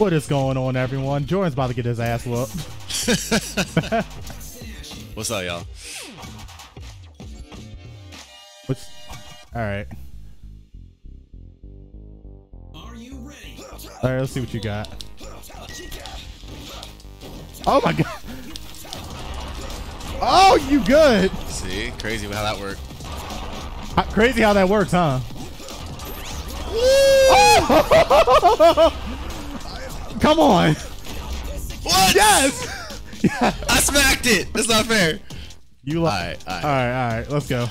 What is going on, everyone? Jordan's about to get his ass whooped. What's up, y'all? What's all right? Are you ready? All right, let's see what you got. Oh my god! Oh, you good? See, crazy how that worked. How- Crazy how that works, huh? Come on! What? Yes! I smacked it. That's not fair. You lie. All right, all right, all right. Let's go.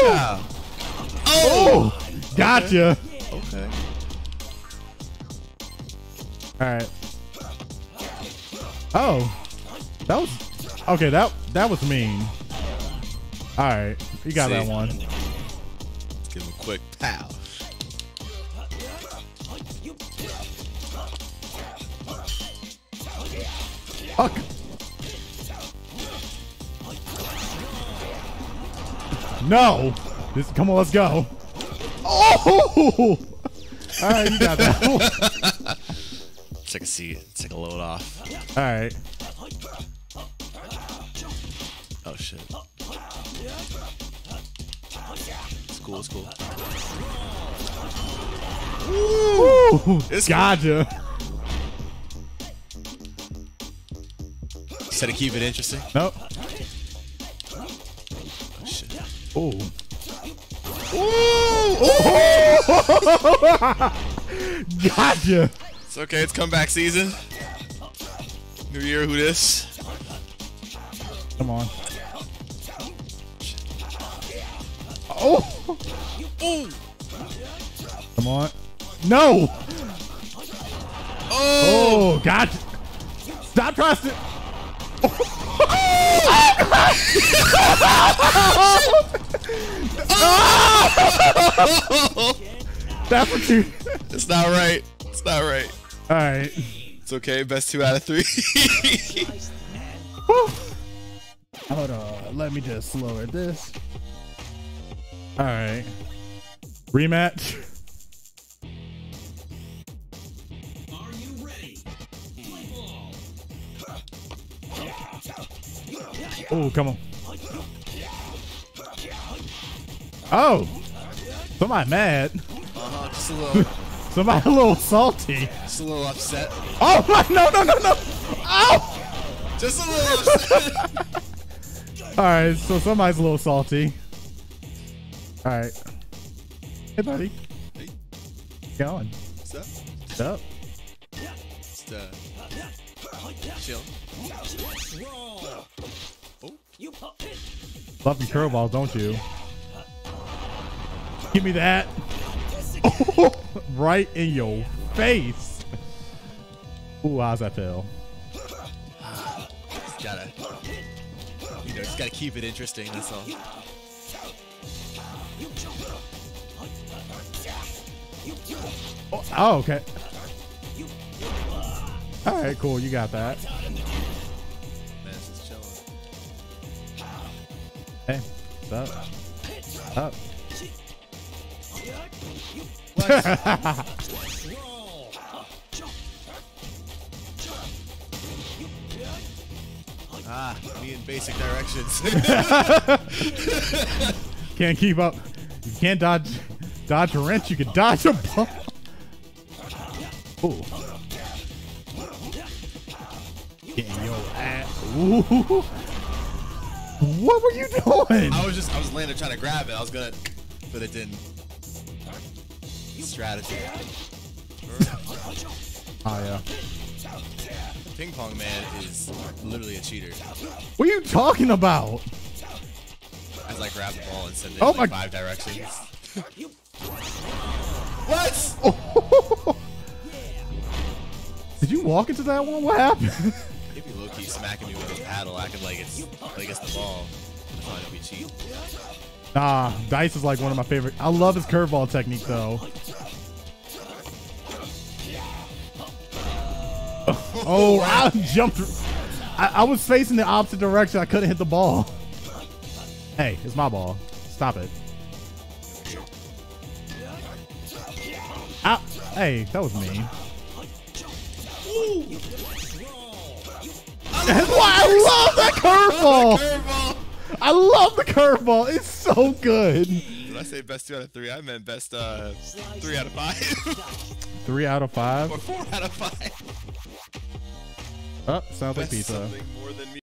Child. Oh. oh. Oh, gotcha. Okay. All right. Oh, that was okay. That that was mean. All right, you got See. that one. Give him a quick pow. Fuck. No. This, come on, let's go. Oh! All right, you got that. Take a seat. Take a load off. All right. Oh shit. It's cool. It's cool. Ooh, It's gotcha. Said to keep it interesting. Nope. Oh shit. Oh. Gotcha. It's okay. It's comeback season. New year. Who this? Come on. Oh. Come on. No. Oh. Oh, gotcha. Stop trusting. That's what you. It's not right. It's not right. All right. It's okay. Best two out of three. Hold on. Let me just lower this. All right. Rematch. Are you ready? Oh, come on. Oh. Somebody mad. uh-huh. Just a little. Somebody a little salty. Just a little upset. Oh my! No! No! No! No! Oh! Just a little upset. All right. So somebody's a little salty. All right. Hey, buddy. Hey. Going. What's up? What's up? Just uh, chill. Oh, Love your curveballs, don't you? Give me that. right in your face. Ooh, how's that feel? just gotta, you know, just gotta keep it interesting. That's all. Oh, oh, okay. All right, cool. You got that. Man, it's just chilling. Hey, what's up? Up. Ah, me in basic directions. Can't keep up. You can't dodge dodge a wrench. You can dodge a ball. Ooh. Getting your ass. Ooh. What were you doing? I was just, I was landing trying to grab it. I was gonna, but it didn't. Strategy. Oh yeah. Ping pong man is literally a cheater. What are you talking about? As I grab the ball and send it Oh in like my- five directions. What? Did you walk into that one? What happened? If you low key smacking me with his paddle, acting like it's like it's the ball. Don't be cheat. Nah, Dice is like one of my favorite. I love his curveball technique though. Oh, I jumped. I, I was facing the opposite direction. I couldn't hit the ball. Hey, it's my ball. Stop it. Ow. Hey, that was me. Why I love that curveball. I love the curveball. It's so good. Did I say best two out of three? I meant best uh, three out of five. Three out of five. or four out of five. Oh, sounds like pizza.